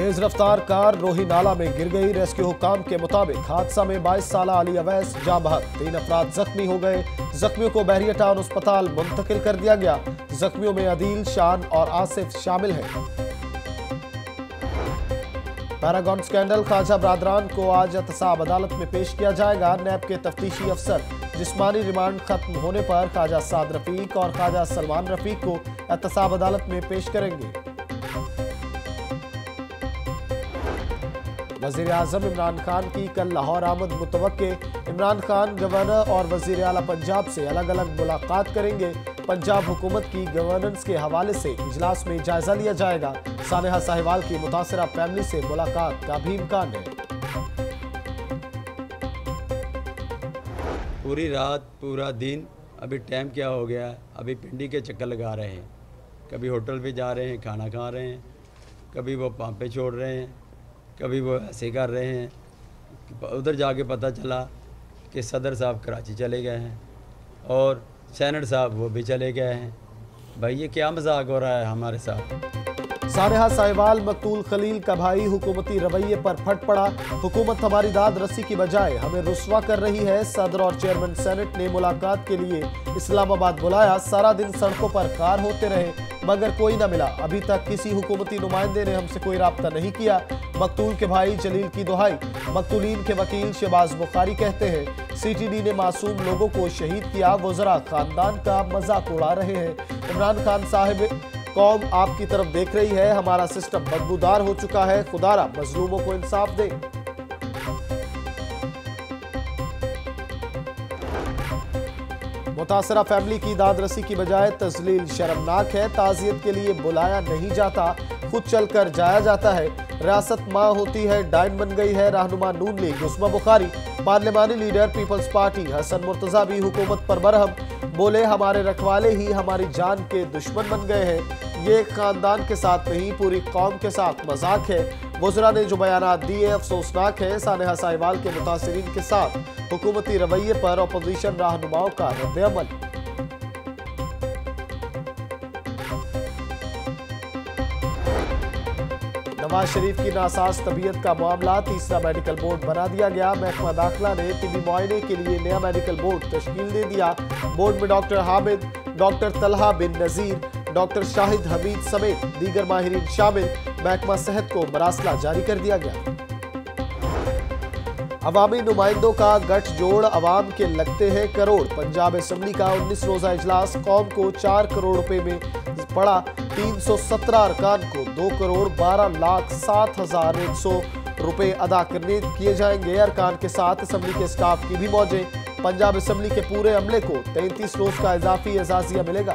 تیز رفتار کار روہی نالا میں گر گئی۔ ریسکیو حکام کے مطابق حادثہ میں بائیس سالہ علی اویس جام بہت تین افراد زخمی ہو گئے۔ زخمیوں کو بحریہ ٹاؤن اسپتال منتقل کر دیا گیا۔ زخمیوں میں عدیل، شان اور آصف شامل ہیں۔ پیراگون سکینڈل خواجہ برادران کو آج احتساب عدالت میں پیش کیا جائے گا۔ نیب کے تفتیشی افسر جسمانی ریمانڈ ختم ہونے پر خواجہ ساد رفیق اور خواجہ سلمان رفیق کو احتساب عدالت میں پیش کریں گے۔ وزیر اعظم عمران خان کی کل لاہور آمد متوقع، عمران خان گورنر اور وزیر اعلیٰ پنجاب سے الگ الگ ملاقات کریں گے۔ پنجاب حکومت کی گورننس کے حوالے سے اجلاس میں جائزہ لیا جائے گا۔ سانحہ ساہیوال کی متاثرہ فیملی سے ملاقات کا بھی امکان ہے۔ پوری رات پورا دن ابھی ٹائم کیا ہو گیا؟ ابھی پنڈی کے چکر لگا رہے ہیں۔ کبھی ہوٹل پہ جا رہے ہیں، کھانا کھا رہے ہیں۔ کبھی وہ پامپے چھوڑ رہے ہیں۔ کبھی وہ ایسے کر رہے ہیں ادھر جا کے پتہ چلا کہ صدر صاحب کراچی چلے گئے ہیں اور سینٹ صاحب وہ بھی چلے گئے ہیں۔ بھائی یہ کیا مذاق ہو رہا ہے ہمارے ساتھ؟ سارحہ سائیوال مقتول خلیل کا بھائی حکومتی رویے پر پھٹ پڑا۔ حکومت ہماری داد رسی کی بجائے ہمیں رسوا کر رہی ہے۔ صدر اور چیئرمین سینٹ نے ملاقات کے لیے اسلام آباد بلایا۔ سارا دن سڑکوں پر کار ہوتے رہے، مگر کوئی نہ ملا۔ ابھی تک کسی حکومتی نمائندے نے ہم سے کوئی رابطہ نہیں کیا۔ مقتول کے بھائی جلیل کی دہائی۔ مقتولین کے وکیل شہباز بخاری کہتے ہیں، سی ٹی ڈی نے معصوم لوگوں کو شہید کیا۔ وزراء خاندان کا مزاق اڑا رہے ہیں۔ عمران خان صاحب قوم آپ کی طرف دیکھ رہی ہے۔ ہمارا سسٹم بدبودار ہو چکا ہے۔ خدارا مظلوموں کو انصاف دیں۔ متاثرہ فیملی کی داد رسی کی بجائے تزلیل شرمناک ہے۔ تعزیت کے لیے بلایا نہیں جاتا۔ خود چل کر جایا جاتا ہے۔ ریاست ماں ہوتی ہے، ڈائن بن گئی ہے۔ رہنما نون لیگ، عثمہ بخاری۔ پارلیمانی leader Peoples Party Hassan Murtaza بھی حکومت پر برہم بولے ہمارے رکھوالے ہی ہماری جان کے دشمن بن گئے ہیں یہ ایک خاندان کے ساتھ نہیں پوری قوم کے ساتھ مذاق ہے وزراء نے جو بیانات دیے افسوسناک ہے سانحہ سائیوال کے متاثرین کے ساتھ حکومتی رویے پر اپوزیشن رہنماؤں کا رد عمل نواز شریف کی ناساز طبیعت کا معاملہ تیسرا میڈیکل بورڈ بنا دیا گیا۔ محکمہ داخلہ نے طبی معائنے کے لیے نیا میڈیکل بورڈ تشکیل دے دیا۔ بورڈ میں doctor Hamid doctor Talha bin Nazir, doctor Shahid Hameed سمیت دیگر ماہرین شامل۔ محکمہ صحت کو مراسلہ جاری کر دیا گیا۔ عوامی نمائندوں کا گٹھ جوڑ عوام کے لگتے ہیں کروڑ۔ پنجاب اسمبلی کا انیس روزہ اجلاس قوم کو چار کروڑ روپے میں پڑا تین سو سترہ ارکان کو دو کروڑ بارہ لاکھ سات ہزار ایک سو روپے ادا کرنے کیے جائیں گے۔ ارکان کے ساتھ اسمبلی کے سٹاف کی بھی موجیں۔ پنجاب اسمبلی کے پورے عملے کو تینتیس روز کا اضافی اعزازیہ ملے گا۔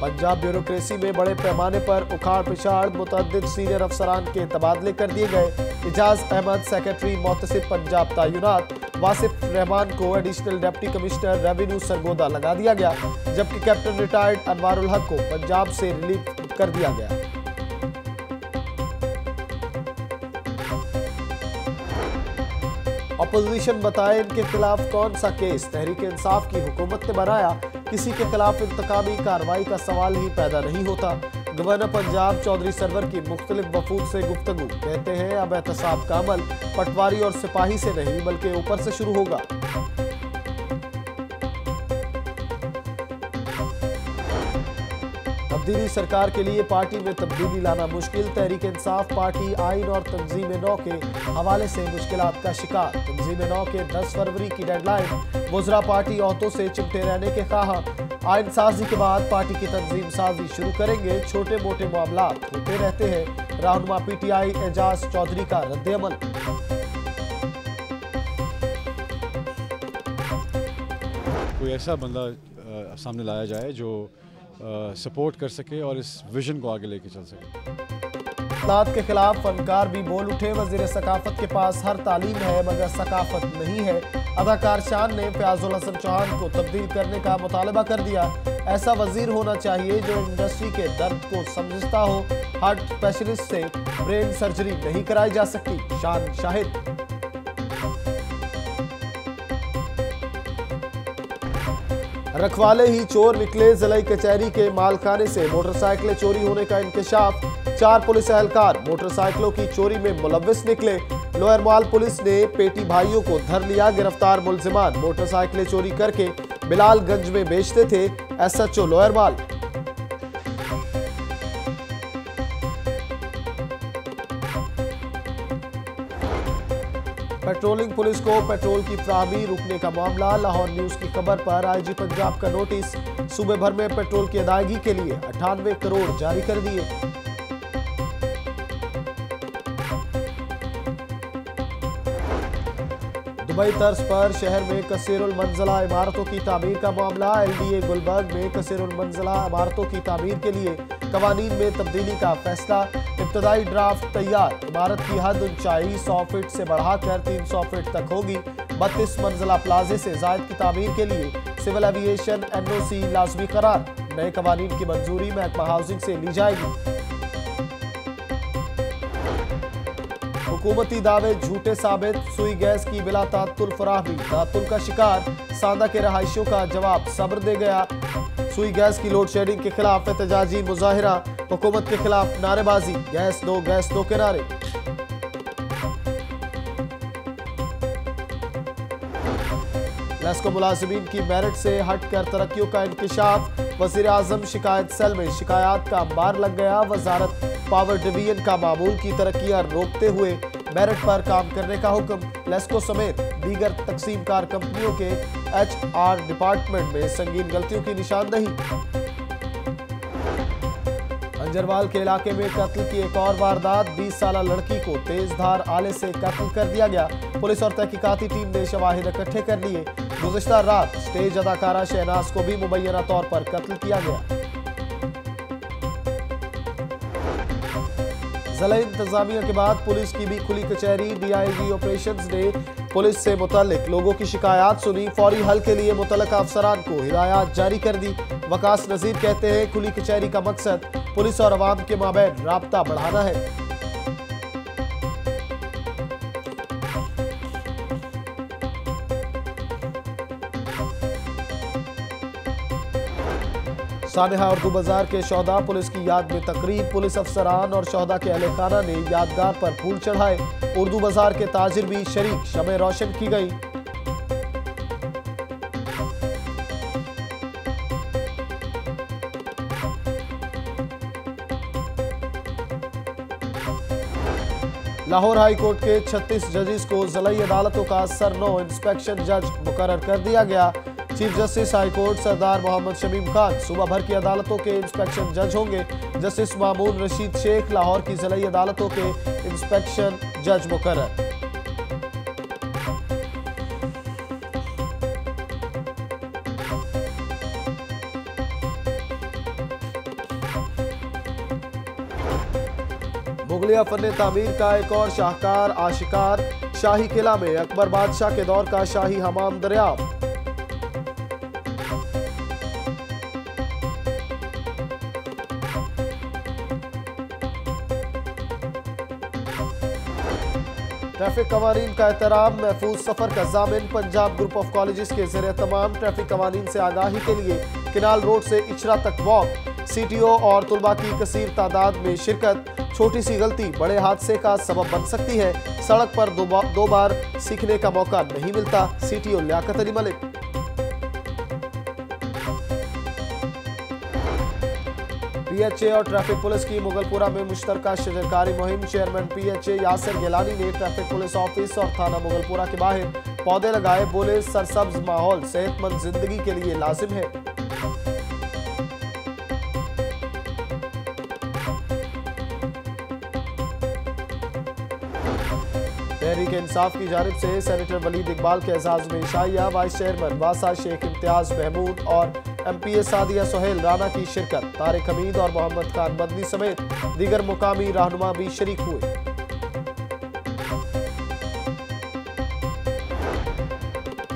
پنجاب بیوروکریسی میں بڑے پیمانے پر اکھاڑ پچھاڑ متعدد سینئر افسران کے تبادلے کر دیے گئے۔ اجاز احمد سیکرٹری موتصف پنجاب تعینات واسف رحمان کو additional deputy commissioner revenue Sargodha لگا دیا گیا، جبکہ کیپٹن ریٹائرڈ انوار الحق کو پنجاب سے ریلیف کر دیا گیا۔ اپوزیشن بتائے ان کے خلاف کون سا کیس تحریک انصاف کی حکومت نے بنایا، کسی کے خلاف انتقامی کاروائی کا سوال ہی پیدا نہیں ہوتا۔ گورنر پنجاب چودری سرور کی مختلف وفود سے گفتگو۔ کہتے ہیں، اب احتساب کا عمل پٹواری اور سپاہی سے نہیں، بلکہ اوپر سے شروع ہوگا۔ تبدیلی سرکار کے لیے پارٹی میں تبدیلی لانا مشکل، تحریک انصاف پارٹی آئین اور تنظیم نو کے حوالے سے مشکلات کا شکار۔ تنظیم نو کے دس فروری کی ڈیڈ لائن مزرا پارٹی عہدوں سے چمٹے رہنے کے خواہ آئین سازی کے بعد پارٹی کی تنظیم سازی شروع کریں گے چھوٹے موٹے معاملات۔ ہوتے رہتے ہیں رہنما پی ٹی آئی اعجاز چودھری کا رد عمل۔ کوئی ایسا بندہ سامنے لایا جائے جو سپورٹ کر سکے اور اس ویژن کو آگے لے کے چل سکے۔ اطلاعات کے خلاف فنکار بھی بول اٹھے۔ وزیر ثقافت کے پاس ہر تعلیم ہے، مگر ثقافت نہیں ہے۔ اداکار شان نے فیاض الحسن چوہان کو تبدیل کرنے کا مطالبہ کر دیا۔ ایسا وزیر ہونا چاہیے جو انڈسٹری کے درد کو سمجھتا ہو۔ ہارٹ اسپیشلسٹ سے برین سرجری نہیں کرائی جا سکتی۔ شان شاہد۔ رکھوالے ہی چور نکلے زلائی کچہری کے مالکانے سے موٹر سائیکلیں چوری ہونے کا انکشاف۔ چار پولیس اہلکار موٹر سائیکلوں کی چوری میں ملوث نکلے۔ لوئر مال پولیس نے پیٹی بھائیوں کو دھر لیا، گرفتار ملزمان موٹر سائیکلیں چوری کر کے بلال گنج میں بیچتے تھے۔ ایس ایچ او لوہرمال پیٹرولنگ پولیس کو پیٹرول کی فراہمی رکھنے کا معاملہ، لاہور نیوز کی خبر پر آئی جی پنجاب کا نوٹس۔ صوبے بھر میں پیٹرول کی ادائیگی کے لیے اٹھانوے کروڑ جاری کر دیے۔ دبئی طرز پر شہر میں کثیر المنزلہ عمارتوں کی تعمیر کا معاملہ، ایل ڈی اے گلبرگ میں کثیر المنزلہ عمارتوں کی تعمیر کے لیے قوانین میں تبدیلی کا فیصلہ، ابتدائی ڈرافٹ تیار، عمارت کی حد انچائی سو فٹ سے بڑھا کر تین سو فٹ تک ہوگی۔ بتیس منزلہ پلازے سے زائد کی تعمیر کے لیے civil aviation N O C لازمی قرار۔ نئے قوانین کی منظوری محکمہ ہاؤزنگ سے لی جائے گی۔ حکومتی دعوے جھوٹے ثابت، سوئی گیس کی بلا تاتل فراہمی۔ تاتل کا شکار ساندہ کے رہائشوں کا جواب صبر دے گیا۔ سوئی گیس کی لوڈ شیڈنگ کے خلاف احتجاجی مظاہرہ۔ حکومت کے خلاف نعرے بازی۔ گیس دو گیس دو کے نارے لیسکو ملازمین کی میرٹ سے ہٹ کر ترقیوں کا انکشاف۔ وزیر اعظم شکایت سیل میں شکایات کا امبار لگ گیا۔ وزارت پاور ڈویژن کا معمول کی ترقیہ روکتے ہوئے میرٹ پر کام کرنے کا حکم۔ لیسکو سمیت دیگر تقسیم کار کمپنیوں کے ایچ آر ڈپارٹمنٹ میں سنگین غلطیوں کی نشاندہی۔ گجروال کے علاقے میں قتل کی ایک اور واردات، بیس سالہ لڑکی کو تیز دھار آلے سے قتل کر دیا گیا۔ پولیس اور تحقیقاتی ٹیم نے شواہد اکٹھے کر لیے۔ گزشتہ رات سٹیج اداکارہ شہناز کو بھی مبینہ طور پر قتل کیا گیا۔ ضلع انتظامیہ کے بعد پولیس کی بھی کھلی کچہری، ڈی آئی جی آپریشنز نے پولیس سے متعلق لوگوں کی شکایات سنی، فوری حل کے لیے متعلقہ افسران کو ہدایات جاری کر دی۔ وکاس نظیر کہتے ہیں، کھلی کچہری کا مقصد پولیس اور عوام کے مابین رابطہ بڑھانا ہے۔ سانحہ اردو بازار کے شہدہ پولیس کی یاد میں تقریب، پولیس افسران اور شہدہ کے اہلے خانہ نے یادگار پر پھول چڑھائے۔ اردو بازار کے تاجر بھی شریک شب روشن کی گئی۔ لاہور ہائی کورٹ کے چھتیس ججز کو ضلعی عدالتوں کا سر نو انسپیکشن جج مقرر کر دیا گیا۔ چیف جسٹس ہائی کورٹ سردار محمد شمیم خان صوبہ بھر کی عدالتوں کے انسپیکشن جج ہوں گے۔ جسٹس معمون رشید شیخ لاہور کی ضلعی عدالتوں کے انسپیکشن جج مقرر مغلیہ فن تعمیر کا ایک اور شاہکار، آشکار، شاہی قلعہ میں اکبر بادشاہ کے دور کا شاہی حمام دریافت۔ ٹریفک قوانین کا احترام، محفوظ سفر کا ضامن، پنجاب گروپ آف کالجز کے زیر تمام ٹریفک قوانین سے آگاہی کے لیے کنال روڈ سے اچرا تک واک۔ سی ٹی او اور طلبہ کی کثیر تعداد میں شرکت۔ چھوٹی سی غلطی، بڑے حادثے کا سبب بن سکتی ہے۔ سڑک پر دو بار سیکھنے کا موقع نہیں ملتا۔ C T O Liaquat Ali ملک۔ پی ایچ اے اور ٹریفک پولیس کی مغل پورا میں مشترکہ شجرکاری مہم، chairman P H A Yasir Gilani نے ٹریفک پولیس آفس اور تھانہ مغل پورا کے باہر پودے لگائے۔ بولے سرسبز ماحول صحت مند زندگی کے لیے لازم ہے۔ تحریک انصاف کی جانب سے سینیٹر ولید اقبال کے اعزاز میں عشائیہ وائس چیئرمین واسا شیخ امتیاز محمود اور M P A Sadia Sohail, Rana کی شرکت تارک حمید اور محمد خان بدنی سمیت دیگر مقامی رہنما بھی شریک ہوئے۔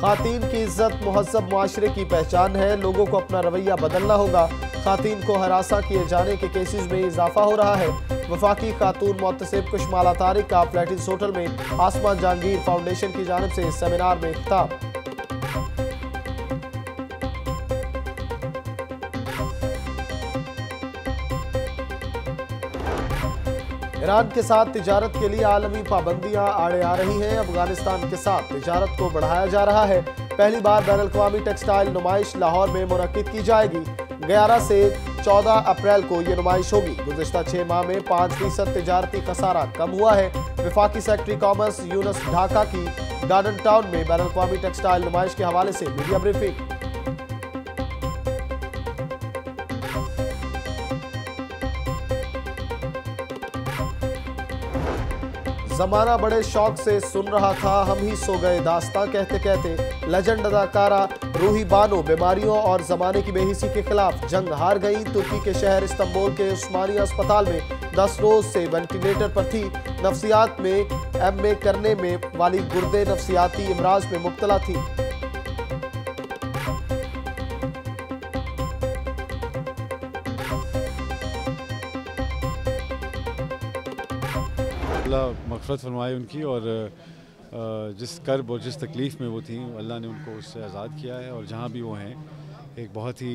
خواتین کی عزت مہذب معاشرے کی پہچان ہے۔ لوگوں کو اپنا رویہ بدلنا ہوگا۔ خواتین کو ہراساں کیے جانے کے کیسز میں اضافہ ہو رہا ہے۔ وفاقی خاتون معتصب کشمالہ تارک کا پلیٹنس ہوٹل میں آسمان جہانگیر فاؤنڈیشن کی جانب سے سیمینار میں اختاب ایران کے ساتھ تجارت کے لیے عالمی پابندیاں آڑے آ رہی ہیں۔ افغانستان کے ساتھ تجارت کو بڑھایا جا رہا ہے۔ پہلی بار بین الاقوامی ٹیکسٹائل نمائش لاہور میں منعقد کی جائے گی۔ گیارہ سے چودہ اپریل کو یہ نمائش ہوگی۔ گزشتہ چھ ماہ میں پانچ فیصد تجارتی خسارہ کم ہوا ہے۔ وفاقی سیکٹری کامرس یونس ڈھاکہ کی گارڈن ٹاؤن میں بین الاقوامی ٹیکسٹائل نمائش کے حوالے سے میڈیا بریفنگ۔ زمانہ بڑے شوق سے سن رہا تھا، ہم ہی سو گئے داستان کہتے کہتے۔ لجنڈ اداکارہ روحی بانو، بیماریوں اور زمانے کی بے کے خلاف جنگ ہار گئی ترکی کے شہر استنبول کے عثمانی اسپتال میں دس روز سے وینٹیلیٹر پر تھی۔ نفسیات میں ایم اے کرنے میں والی گردے نفسیاتی امراض میں مبتلا تھی۔ مغفرت فرمائے ان کی اور جس کرب اور جس تکلیف میں وہ تھیں اللہ نے ان کو اس سے آزاد کیا ہے اور جہاں بھی وہ ہیں ایک بہت ہی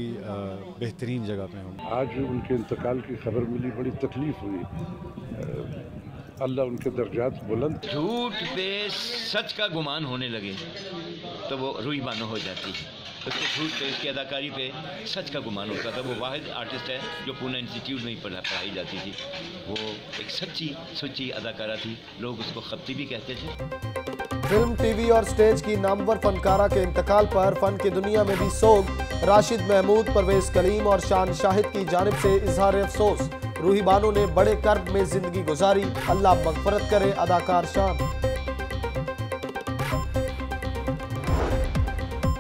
بہترین جگہ پہ ہوں۔ آج ان کے انتقال کی خبر ملی بڑی تکلیف ہوئی۔ اللہ ان کے درجات بلند۔ جھوٹ پہ سچ کا گمان ہونے لگے تو وہ روئی بانو ہو جاتی۔ ہے اس کے جھوٹ پہ اس کی اداکاری پہ سچ کا گمان ہوتا تھا۔ وہ واحد آرٹسٹ ہے جو پونہ انسٹیٹیوٹ میں ہی پڑھائی جاتی تھی۔ وہ ایک سچی سچی اداکارہ تھی۔ لوگ اس کو خبتی بھی کہتے تھے۔ فلم، ٹی وی اور سٹیج کی نامور فنکارہ کے انتقال پر فن کی دنیا میں بھی سوگ۔ راشد محمود، پرویز کریم اور شان شاہد کی جانب سے اظہار افسوس۔ روحی بانو نے بڑے کرب میں زندگی گزاری۔ اللہ مغفرت کرے، اداکار شان۔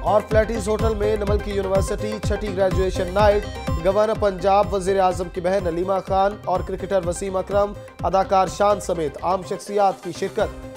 اور فلیٹیز ہوٹل میں، نمل کی یونیورسٹی، چھٹی گریجویشن نائٹ، گورنر پنجاب وزیر اعظم کی بہن علیمہ خان اور کرکٹر وسیم اکرم، اداکار شان سمیت عام شخصیات کی شرکت۔